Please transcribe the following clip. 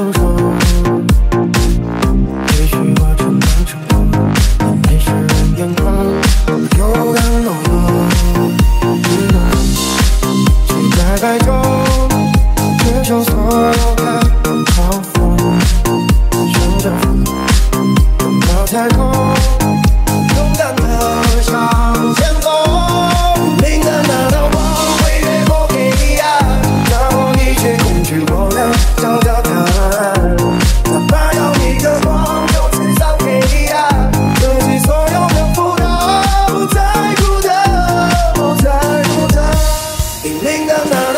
so far Tingnan na